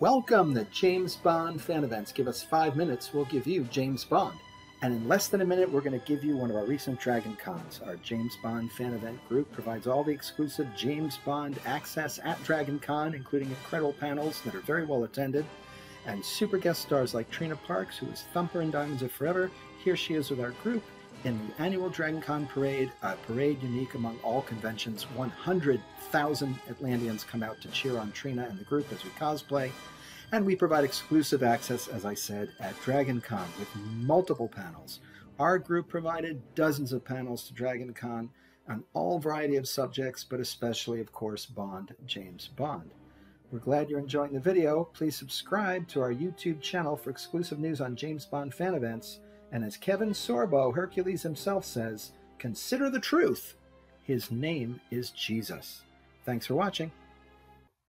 Welcome to James Bond fan events. Give us five minutes, we'll give you James Bond. And in less than a minute, we're going to give you one of our recent Dragon Cons. Our James Bond fan event group provides all the exclusive James Bond access at Dragon Con, including incredible panels that are very well attended, and super guest stars like Trina Parks, who is Thumper in Diamonds Are Forever. Here she is with our group in the annual Dragon Con parade, a parade unique among all conventions. 100,000 Atlanteans come out to cheer on Trina and the group as we cosplay. And we provide exclusive access, as I said, at Dragon Con with multiple panels. Our group provided dozens of panels to Dragon Con on all variety of subjects, but especially, of course, Bond, James Bond. We're glad you're enjoying the video. Please subscribe to our YouTube channel for exclusive news on James Bond fan events. And as Kevin Sorbo, Hercules himself says, consider the truth. His name is Jesus. Thanks for watching.